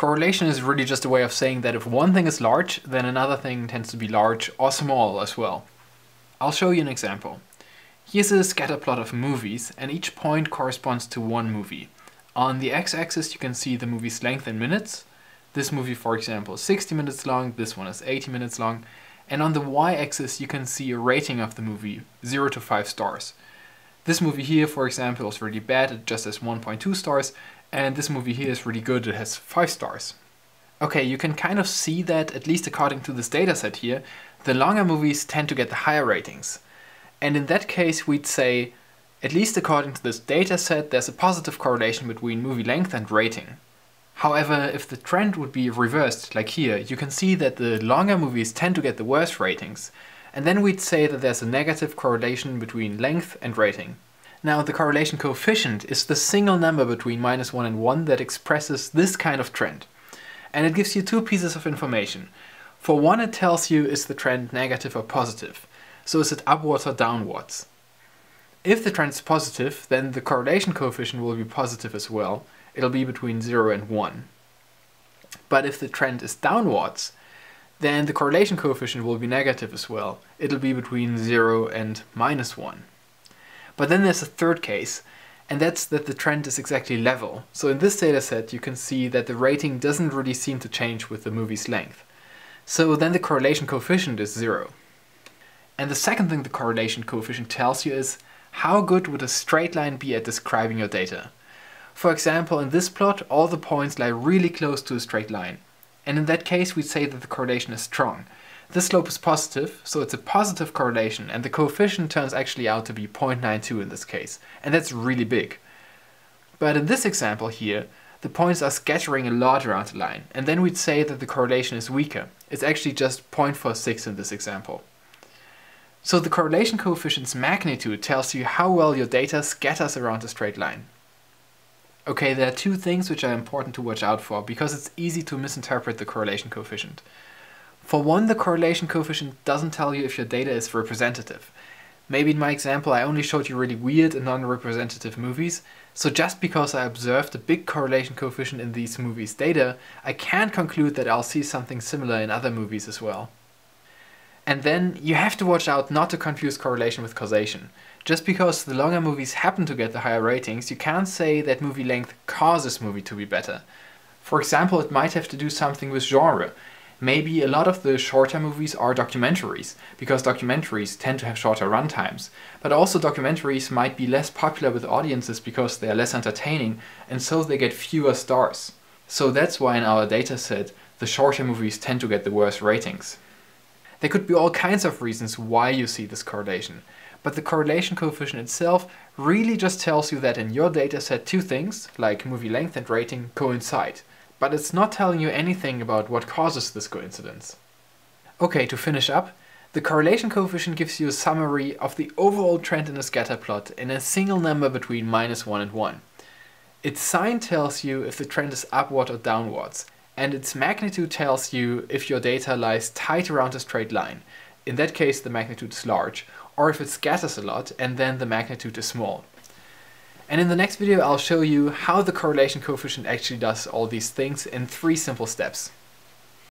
Correlation is really just a way of saying that if one thing is large, then another thing tends to be large or small as well. I'll show you an example. Here's a scatter plot of movies, and each point corresponds to one movie. On the x-axis you can see the movie's length in minutes. This movie, for example, is 60 minutes long, this one is 80 minutes long. And on the y-axis you can see a rating of the movie, 0 to 5 stars. This movie here, for example, is really bad, it just has 1.2 stars, and this movie here is really good, it has 5 stars. Okay, you can kind of see that, at least according to this dataset here, the longer movies tend to get the higher ratings. And in that case, we'd say, at least according to this dataset, there's a positive correlation between movie length and rating. However, if the trend would be reversed, like here, you can see that the longer movies tend to get the worst ratings, and then we'd say that there's a negative correlation between length and rating. Now, the correlation coefficient is the single number between minus 1 and 1 that expresses this kind of trend. And it gives you two pieces of information. For one, it tells you is the trend negative or positive. So is it upwards or downwards? If the trend is positive, then the correlation coefficient will be positive as well. It'll be between 0 and 1. But if the trend is downwards, then the correlation coefficient will be negative as well. It'll be between 0 and minus 1. But then there's a third case, and that's that the trend is exactly level. So in this dataset you can see that the rating doesn't really seem to change with the movie's length. So then the correlation coefficient is 0. And the second thing the correlation coefficient tells you is how good would a straight line be at describing your data. For example, in this plot, all the points lie really close to a straight line. And in that case, we'd say that the correlation is strong. This slope is positive, so it's a positive correlation, and the coefficient turns actually out to be 0.92 in this case, and that's really big. But in this example here, the points are scattering a lot around the line, and then we'd say that the correlation is weaker. It's actually just 0.46 in this example. So the correlation coefficient's magnitude tells you how well your data scatters around a straight line. Okay, there are two things which are important to watch out for, because it's easy to misinterpret the correlation coefficient. For one, the correlation coefficient doesn't tell you if your data is representative. Maybe in my example I only showed you really weird and non-representative movies, so just because I observed a big correlation coefficient in these movies' data, I can't conclude that I'll see something similar in other movies as well. And then you have to watch out not to confuse correlation with causation. Just because the longer movies happen to get the higher ratings, you can't say that movie length causes movie to be better. For example, it might have to do something with genre. Maybe a lot of the shorter movies are documentaries, because documentaries tend to have shorter runtimes. But also documentaries might be less popular with audiences because they are less entertaining, and so they get fewer stars. So that's why in our dataset, the shorter movies tend to get the worst ratings. There could be all kinds of reasons why you see this correlation, but the correlation coefficient itself really just tells you that in your dataset two things, like movie length and rating, coincide. But it's not telling you anything about what causes this coincidence. Okay, to finish up, the correlation coefficient gives you a summary of the overall trend in a scatter plot in a single number between minus 1 and 1. Its sign tells you if the trend is upward or downwards, and its magnitude tells you if your data lies tight around a straight line. In that case the magnitude is large, or if it scatters a lot and then the magnitude is small. And in the next video I'll show you how the correlation coefficient actually does all these things in three simple steps.